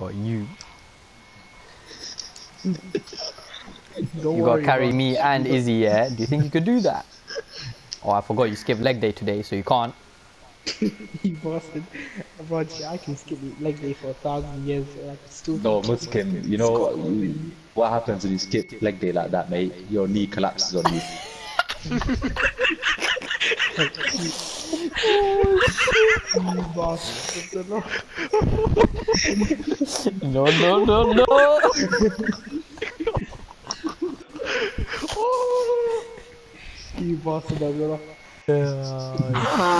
got you. You gotta carry about me and Izzy, yeah? Do you think you could do that? Oh, I forgot you skipped leg day today, so you can't. you bastard. Roger, I can skip leg day for a thousand years. Like, still No, Mustkim, you know what, what happens when you skip leg day like that, mate? Your knee collapses on you. Oh, you bastard. No, no, no, no! You bastard, brother. Yeah, shit.